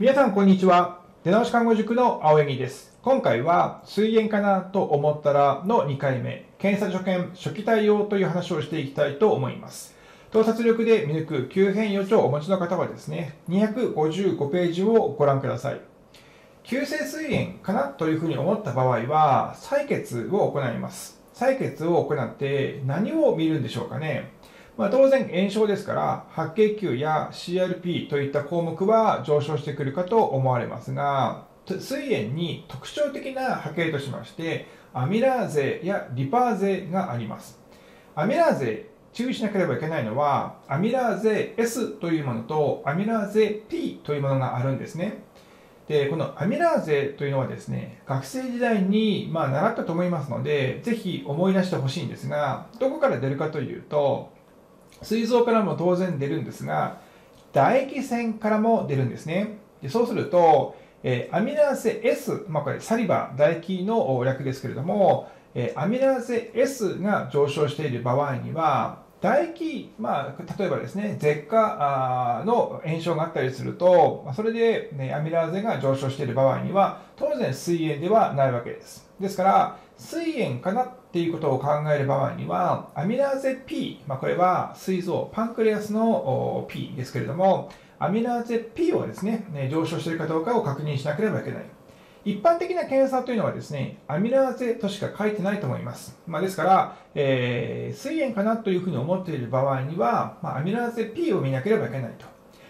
皆さんこんにちは。出直し看護塾の青柳です。今回は水炎かなと思ったらの2回目検査所見初期対応という話をしていきたいと思います。洞察力で見抜く急変予兆をお持ちの方はですね255ページをご覧ください。急性水炎かなというふうに思った場合は採血を行います。採血を行って何を見るんでしょうかね。まあ、当然炎症ですから白血球や CRP といった項目は上昇してくるかと思われますが膵炎に特徴的な波形としましてアミラーゼやリパーゼがあります。アミラーゼ注意しなければいけないのはアミラーゼ S というものとアミラーゼ P というものがあるんですね。でこのアミラーゼというのはですね学生時代にまあ習ったと思いますのでぜひ思い出してほしいんですがどこから出るかというと膵臓からも当然出るんですが、唾液腺からも出るんですね。でそうすると、えー、アミナーゼ S、まあ、これサリバ、唾液の略ですけれども、えー、アミナーゼ S が上昇している場合には、唾液、まあ、例えばですね、舌下の炎症があったりすると、それで、ね、アミラーゼが上昇している場合には、当然膵炎ではないわけです。ですから、膵炎かなっていうことを考える場合には、アミラーゼ P、まあ、これは膵臓、パンクレアスの P ですけれども、アミラーゼ P をですね、上昇しているかどうかを確認しなければいけない。一般的な検査というのはですね、アミラーゼとしか書いてないと思います。まあ、ですから、えー、膵炎かなというふうに思っている場合には、まあ、アミラーゼ P を見なければいけないと。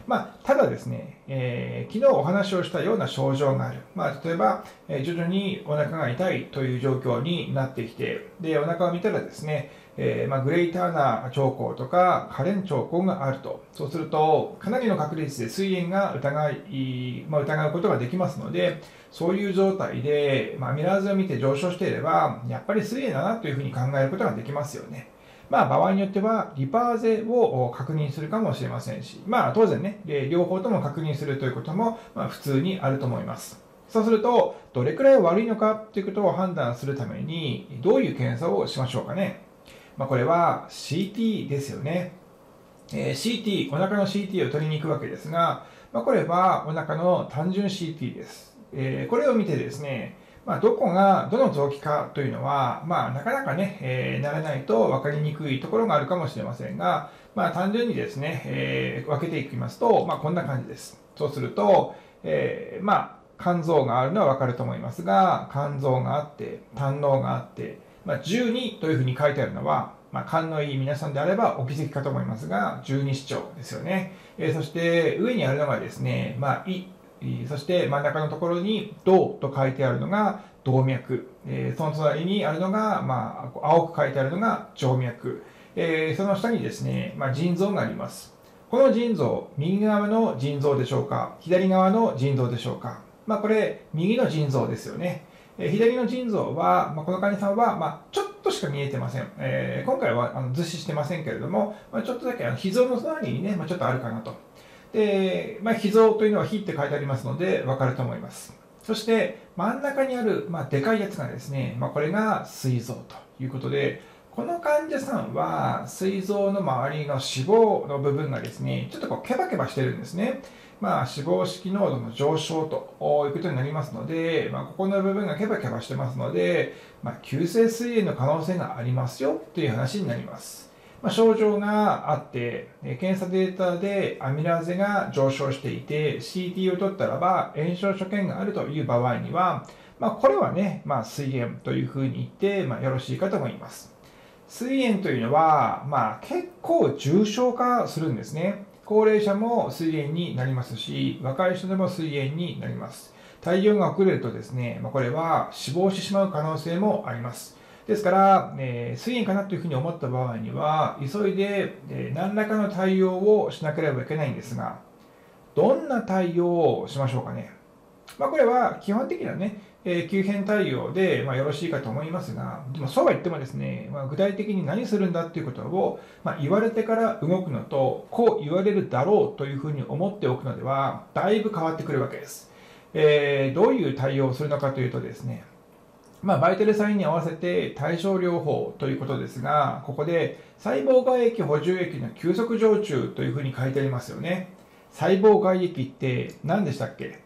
まあ、ただですね、えー、昨日お話をしたような症状がある。まあ、例えば、え、徐々にお腹が痛いという状況になってきて、で、お腹を見たらですね、えー、まあ、グレイターナー兆候とかカレン兆候があると。そうすると、かなりの確率で膵炎が疑い、まあ、疑うことができますので、そういう状態で、まあ、ミラーズを見て上昇していれば、やっぱり膵炎だなというふうに考えることができますよね。まあ、場合によっては、リパーゼを確認するかもしれませんし、まあ、当然ね、両方とも確認するということも、まあ、普通にあると思います。そうすると、どれくらい悪いのかということを判断するために、どういう検査をしましょうかね。まあ、これは CT ですよね。えー、CT、お腹の CT を取りに行くわけですが、まあ、これはお腹の単純 CT です。えー、これを見てですね、まあ、どこが、どの臓器かというのは、まあ、なかなかね、えー、慣れないと分かりにくいところがあるかもしれませんが、まあ、単純にですね、えー、分けていきますと、まあ、こんな感じです。そうすると、えー、まあ、肝臓があるのは分かると思いますが、肝臓があって、胆のがあって、まあ、12というふうに書いてあるのは、まあ、勘のいい皆さんであればお気づきかと思いますが、十二指腸ですよね。えー、そして上にあるのがですね、まあ、胃、そして真ん中のところに銅と書いてあるのが動脈、えー、その隣にあるのが、まあ、青く書いてあるのが静脈、えー、その下にですね、まあ、腎臓があります。この腎臓、右側の腎臓でしょうか、左側の腎臓でしょうか。まあ、これ、右の腎臓ですよね。え、左の腎臓は、まあ、この患者さんは、まあ、ちょっとしか見えてません。えー、今回はあの図示してませんけれども、まあ、ちょっとだけあの脾臓の隣にね、まあ、ちょっとあるかなと。で、まあ、脾臓というのは脾って書いてありますので、わかると思います。そして、真ん中にある、まあ、でかいやつがですね、まあ、これが膵臓ということで、この患者さんは、膵臓の周りの脂肪の部分がですね、ちょっとこう、ケバケバしてるんですね。まあ、脂肪式濃度の上昇ということになりますので、まあ、ここの部分がケバケバしてますので、まあ、急性膵炎の可能性がありますよという話になります。まあ、症状があって、検査データでアミラーゼが上昇していて、CT を取ったらば炎症所見があるという場合には、まあ、これはね、まあ、膵炎というふうに言って、まあ、よろしいかと思います。膵炎というのは、まあ、結構重症化するんですね。高齢者も膵炎になりますし、若い人でも膵炎になります。対応が遅れるとですね、まあ、これは死亡してしまう可能性もあります。ですから、えー、水炎かなというふうに思った場合には、急いで、えー、何らかの対応をしなければいけないんですが、どんな対応をしましょうかね。まあ、これは基本的なね、えー、急変対応で、まあ、よろしいかと思いますが、でもそうは言ってもですね、まあ、具体的に何するんだっていうことを、まあ、言われてから動くのと、こう言われるだろうというふうに思っておくのでは、だいぶ変わってくるわけです。えー、どういう対応をするのかというとですね、まあ、バイタルサインに合わせて対症療法ということですが、ここで細胞外液補充液の急速常駐というふうに書いてありますよね。細胞外液って何でしたっけ？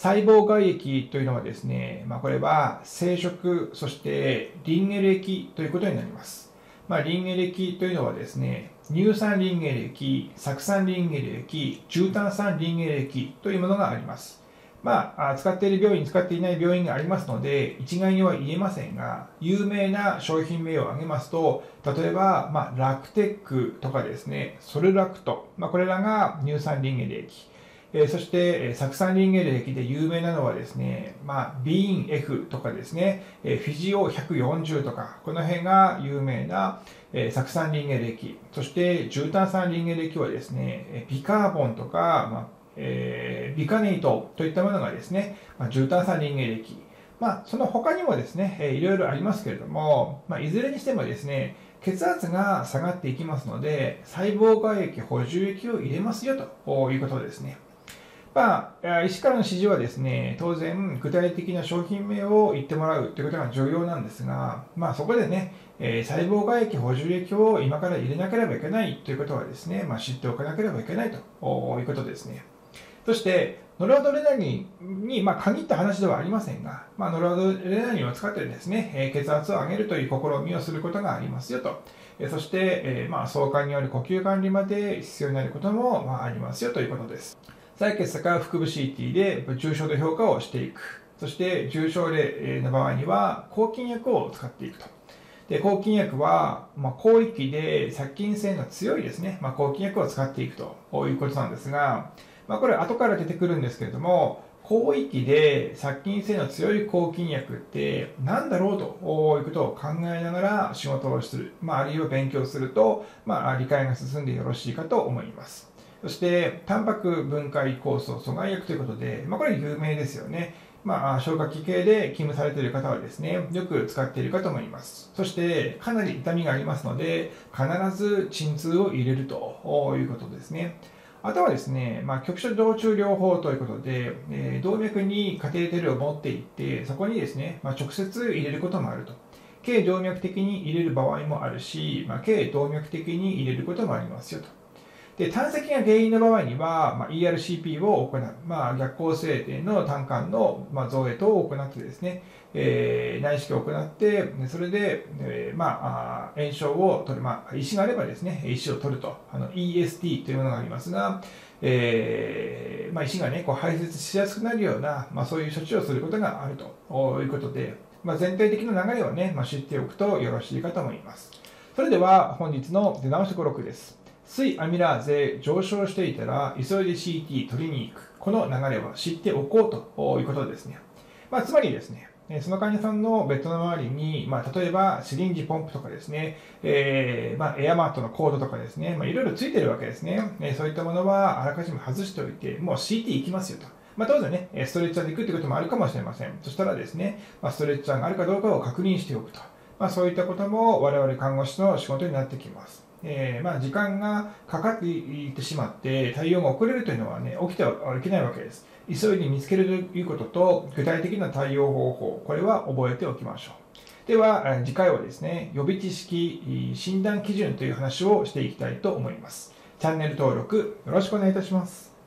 細胞外液というのはですね、まあ、これは生殖、そしてリンゲル液ということになります。まあ、リンゲル液というのはですね、乳酸リンゲル液、酢酸リンゲル液、重炭酸リンゲル液というものがあります。まあ、使っている病院、使っていない病院がありますので、一概には言えませんが、有名な商品名を挙げますと、例えば、まあ、ラクテックとかですね、ソルラクト、まあ、これらが乳酸リンゲル液。えー、そして、酢酸リンゲル液で有名なのはですね、まあ、ビーン F とかですね、えー、フィジオ140とか、この辺が有名な、えー、酢酸リンゲル液。そして、重炭酸リンゲル液はですね、ビカーボンとか、まあえー、ビカネイトといったものがですね、まあ、重炭酸リンゲル液。まあ、その他にもですね、えー、いろいろありますけれども、まあ、いずれにしてもですね、血圧が下がっていきますので、細胞外液補充液を入れますよということですね。まあ、医師からの指示はですね、当然、具体的な商品名を言ってもらうということが重要なんですが、まあ、そこでね、えー、細胞外液補充液を今から入れなければいけないということはですね、まあ、知っておかなければいけないということですね。そして、ノルアドレナリンに、まあ、限った話ではありませんが、まあ、ノルアドレナリンを使ってですね、え血圧を上げるという試みをすることがありますよと。えそして、えまあ、相関による呼吸管理まで必要になることも、まあ、ありますよということです。採血とか腹部 CT で重症度評価をしていく。そして重症例の場合には抗菌薬を使っていくと。で抗菌薬は、まあ、広域で殺菌性の強いですね、まあ、抗菌薬を使っていくということなんですが、まあ、これ後から出てくるんですけれども、広域で殺菌性の強い抗菌薬って何だろうということを考えながら仕事をする、まあ、あるいは勉強すると、まあ、理解が進んでよろしいかと思います。そして、タンパク分解酵素阻害薬ということで、まあ、これ有名ですよね。まあ、消化器系で勤務されている方はですね、よく使っているかと思います。そして、かなり痛みがありますので、必ず鎮痛を入れるということですね。あとはですね、まあ、局所動中療法ということで、えー、動脈にカテーテルを持っていって、そこにですね、まあ、直接入れることもあると。軽動脈的に入れる場合もあるし、まあ、軽動脈的に入れることもありますよと。で、胆石が原因の場合には、まあ、ERCP を行う。まあ、逆光性点の胆管の、まあ、造影等を行ってですね、えー、内視鏡を行って、それで、えー、まあ、炎症を取る。まあ、石があればですね、石を取ると。あの、EST というものがありますが、えー、まあ、石がね、こう排泄しやすくなるような、まあ、そういう処置をすることがあるということで、まあ、全体的な流れをね、まあ、知っておくとよろしいかと思います。それでは、本日の出直し語録です。水アミラーゼ上昇していたら急いで CT 取りに行く。この流れを知っておこうということですね。まあ、つまりですね、その患者さんのベッドの周りに、まあ、例えばシリンジポンプとかですね、えー、まあ、エアマットのコードとかですね、まあ、いろいろついてるわけですね。そういったものはあらかじめ外しておいて、もう CT 行きますよと。まあ、当然ね、ストレッチャーで行くってこともあるかもしれません。そしたらですね、まあ、ストレッチャーがあるかどうかを確認しておくと。まあ、そういったことも我々看護師の仕事になってきます。えー、まあ、時間がかかっていってしまって対応が遅れるというのはね起きてはいけないわけです。急いで見つけるということと具体的な対応方法これは覚えておきましょう。では次回はですね予備知識診断基準という話をしていきたいと思います。チャンネル登録よろしくお願いいたします。